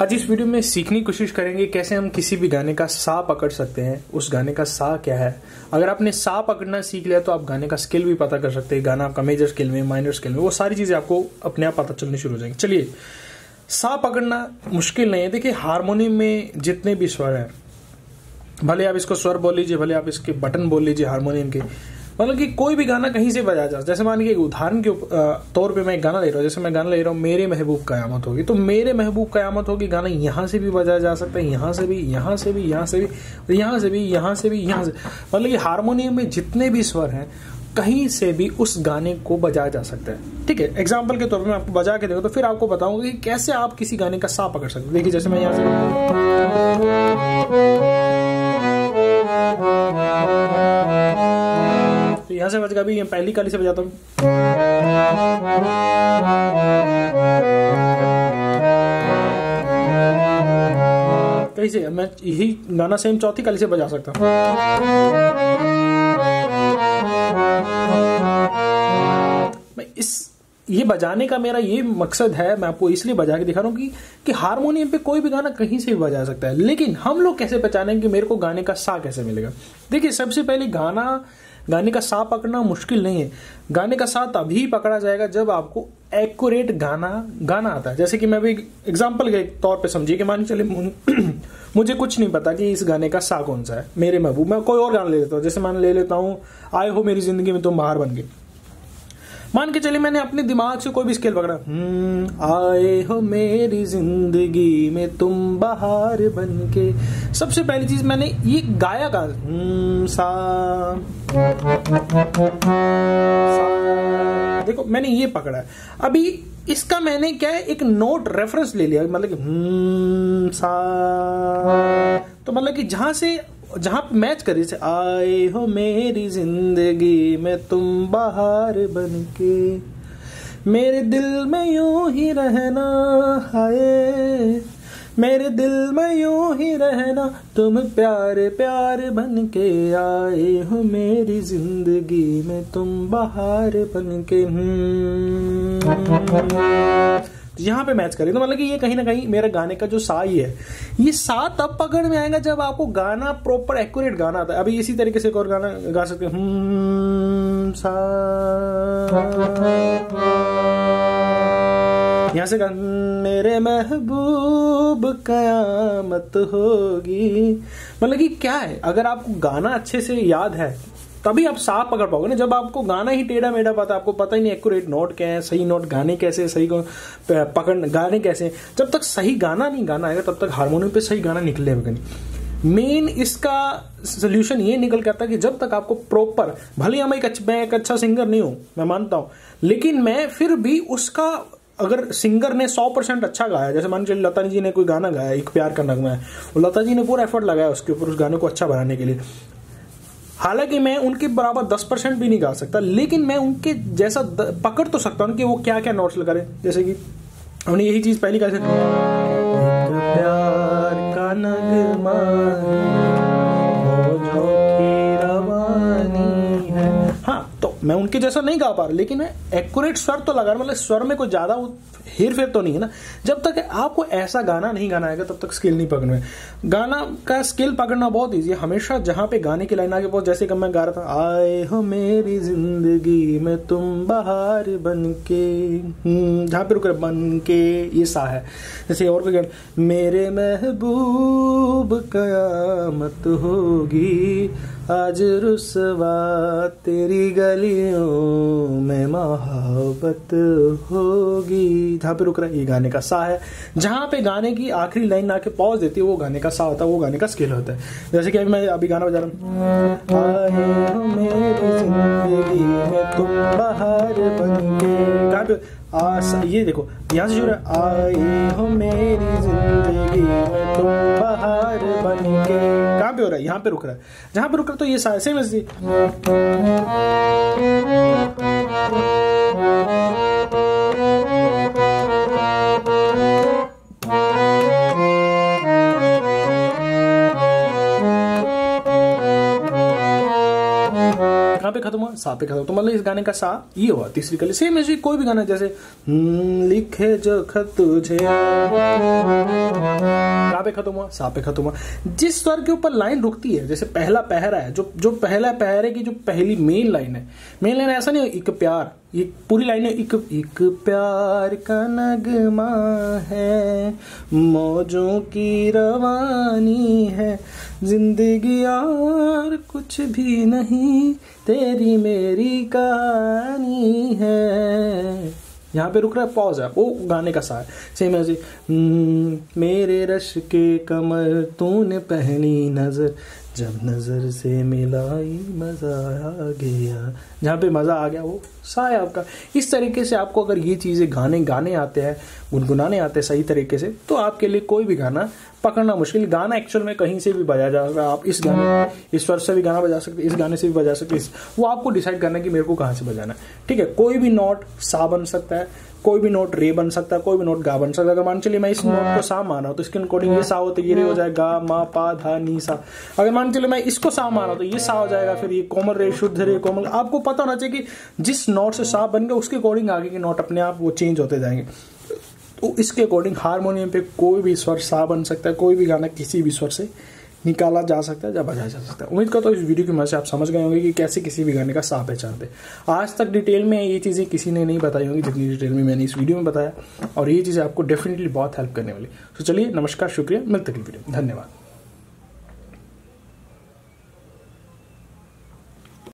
आज इस वीडियो में सीखने की कोशिश करेंगे कैसे हम किसी भी गाने का सा पकड़ सकते हैं, उस गाने का सा क्या है। अगर आपने सा पकड़ना सीख लिया तो आप गाने का स्किल भी पता कर सकते हैं, गाना आपका मेजर स्किल में माइनर स्किल में, वो सारी चीज़ें आपको अपने आप पता चलनी शुरू हो जाएँगी। चलिए, सा पकड़ना मुश्किल नहीं है। देखिए हारमोनियम में जितने भी स्वर हैं, भले आप इसको स्वर बोल लीजिए, भले आप इसके बटन बोल लीजिए हारमोनियम के मतलब कि कोई भी गाना कहीं से बजाया जा जैसे मान लीजिए उदाहरण के तौर पे मैं एक गाना ले रहा हूँ, जैसे मैं गाना ले रहा हूँ, मेरे महबूब कयामत होगी। तो मेरे महबूब कयामत होगी गाना यहाँ से भी बजाया जा सकता है, यहाँ से भी, यहाँ से भी, यहाँ से भी, यहाँ से भी, यहाँ से भी, यहाँ से मतलब कि हारमोनियम में जितने भी स्वर हैं, कहीं से भी उस गाने को बजाया जा सकता है। ठीक है एग्ज़ाम्पल के तौर पर मैं आपको बजा के देखो तो फिर आपको बताऊँगा कि कैसे आप किसी गाने का सा पकड़ सकते देखिए, जैसे मैं यहाँ से यहाँ से बज भी पहली काली से बजाता हूँ। कैसे मैं यही गाना सेम चौथी काली से बजा सकता हूँ। मैं इस ये बजाने का मेरा ये मकसद है मैं आपको इसलिए बजा के दिखा रहा हूँ कि, कि हारमोनियम पे कोई भी गाना कहीं से भी बजा सकता है। लेकिन हम लोग कैसे पहचानेंगे कि मेरे को गाने का सा कैसे मिलेगा? देखिए सबसे पहले गाना गाने का सा पकड़ना मुश्किल नहीं है। गाने का सा तभी पकड़ा जाएगा जब आपको एक्यूरेट गाना गाना आता है। जैसे कि मैं भी एग्ज़ाम्पल के तौर पे समझिए कि मान चले मुझे कुछ नहीं पता कि इस गाने का सा कौन सा है। मेरे महबूब, मैं कोई और गाना ले लेता हूँ। जैसे मान ले लेता हूँ, आए हो मेरी ज़िंदगी में, तुम बाहर बन गए। मान के चलिए मैंने अपने दिमाग से कोई भी स्केल पकड़ा। हम्म, आए हो मेरी ज़िंदगी में तुम बाहर बन के सबसे पहली चीज़ मैंने ये गाया गा हम्म, सा, देखो मैंने ये पकड़ा। अभी इसका मैंने क्या है एक नोट रेफरेंस ले लिया। मतलब कि हम्म, सा। तो मतलब कि जहाँ से जहाँ पे मैच करे जैसे आए हो मेरी ज़िंदगी में तुम बाहर बन के मेरे दिल में यूँ ही रहना है मेरे दिल में यूँ ही रहना, तुम प्यार प्यार बन के आए हो मेरी ज़िंदगी में तुम बाहर बन के हम्म। यहाँ पे मैच करें। तो मतलब कि ये कहीं ना कहीं मेरे गाने का जो सा ही है ये सा तब पकड़ में आएगा जब आपको गाना प्रॉपर एक्यूरेट गाना आता है। अभी इसी तरीके से एक और गाना गा सकते हैं। हम्म, सा यहाँ से गा मेरे महबूब कयामत होगी। मतलब कि क्या है? अगर आपको गाना अच्छे से याद है तभी आप साफ़ पकड़ पाओगे ना, जब आपको गाना ही टेढ़ा मेढ़ा पता आपको पता ही नहीं एक्यूरेट नोट क्या है, सही नोट गाने कैसे सही पकड़, गाने कैसे जब तक सही गाना नहीं, गाना आएगा, तब तक हारमोनियम पे सही गाना निकलेगा नहीं। मेन इसका सोल्यूशन ये निकल करता है कि जब तक आपको प्रॉपर भले हम एक अच्छा मैं एक अच्छा सिंगर नहीं हूँ, मैं मानता हूँ, लेकिन मैं फिर भी उसका, अगर सिंगर ने 100 परसेंट अच्छा गाया, जैसे मान चलिए लता जी ने कोई गाना गाया, एक प्यार का नगमा है और लता जी ने पूरा एफर्ट लगाया उसके ऊपर उस गाने को अच्छा बनाने के लिए। हालाँकि मैं उनके बराबर दस परसेंट भी नहीं गा सकता, लेकिन मैं उनके जैसा पकड़ तो सकता हूँ कि वो क्या क्या नोट्स लगा रहे जैसे कि हमने यही चीज़ पहली गा प्यार हाँ तो मैं उनके जैसा नहीं गा पा रहा, लेकिन मैं एक्यूरेट स्वर तो लगा रहा मतलब स्वर में कोई ज़्यादा हेर फेर तो नहीं है ना। जब तक आपको ऐसा गाना नहीं गाना आएगा, तब तक स्किल नहीं पकड़ना गाना का स्किल पकड़ना बहुत ईजी है। हमेशा जहाँ पे गाने की लाइन आगे बहुत, जैसे कि मैं गा रहा था, आए हो मेरी ज़िंदगी में तुम बाहर बन के जहाँ पे रुक बन के। ये सा है। जैसे और कोई गाना, मेरे महबूब कयामत होगी, आज रुसवा तेरी में मोहब्बत होगी। जहाँ पे रुक रहा है ये गाने का सा है। जहाँ पे गाने की आखिरी लाइन आके पॉज देती है वो गाने का सा होता है वो गाने का स्केल होता है। जैसे कि अभी मैं अभी गाना बजा रहा हूँ। आ, ये देखो यहाँ से शुरू आए हो मेरी ज़िंदगी में तुम कहाँ पे हो रहा है? यहाँ पे रुक रहा है। जहाँ पे रुक रहा है तो ये सेम ऐसी पे खत्म हुआ सा पे खत्म तो मतलब इस गाने का सा ये हुआ तीसरी कली। सेम ऐसे कोई भी गाना जैसे हम्म, लिखे जो खत तुझे पे खत्म हुआ सा पे खत्म हुआ। जिस स्वर के ऊपर लाइन रुकती है जैसे पहला पहरा है जो जो पहला पहरे की जो पहली मेन लाइन है। मेन लाइन ऐसा नहीं एक प्यार ये पूरी लाइन एक एक प्यार का नगमा है मौजों की रवानी है ज़िंदगी और कुछ भी नहीं तेरी मेरी कहानी है। यहाँ पे रुक रहा है पॉज है। वो गाने का सा है सेम ऐसे हम्म, मेरे रश के कमर तूने पहनी नज़र जब नज़र से मिलाई मज़ा आ गया। जहाँ पे मज़ा आ गया, वो सा है आपका। इस तरीके से आपको अगर ये चीज़ें गाने गाने आते हैं गुनगुनाने आते सही तरीके से तो आपके लिए कोई भी गाना पकड़ना मुश्किल। गाना एक्चुअल में कहीं से भी बजा जाएगा आप इस गाने, इस स्वर से भी गाना बजा सकते, इस गाने से भी बजा सकते वो आपको डिसाइड करना है कि मेरे को कहाँ से बजाना है। ठीक है, कोई भी नोट सा बन सकता है, कोई भी नोट रे बन सकता है, कोई भी नोट गा बन सकता है। अगर मान चलिए मैं इस नोट को सा माना तो इसके अकॉर्डिंग ये सा हो तो ये रे हो जाएगा गा, मा, पा, धा, नी, सा। अगर मान चलिए मैं इसको सा माना तो ये सा हो जाएगा, फिर ये कोमल रे, शुद्ध रे, कोमल। आपको पता होना चाहिए कि जिस नोट से सा बन गया, उसके अकॉर्डिंग आगे के नोट अपने आप वो चेंज होते जाएँगे। तो इसके अकॉर्डिंग हारमोनियम पे कोई भी स्वर सा बन सकता है, कोई भी गाना किसी भी स्वर से निकाला जा सकता है या बजाया जा सकता है। उम्मीद करता हूँ इस वीडियो की मदद से आप समझ गए होंगे कि कैसे किसी भी गाने का सा पहचानते आज तक डिटेल में ये चीज़ें किसी ने नहीं बताई होंगी, जितनी डिटेल में मैंने इस वीडियो में बताया, और ये चीज़ें आपको डेफिनेटली बहुत हेल्प करने वाली। तो चलिए, नमस्कार, शुक्रिया, मिलते वीडियो धन्यवाद।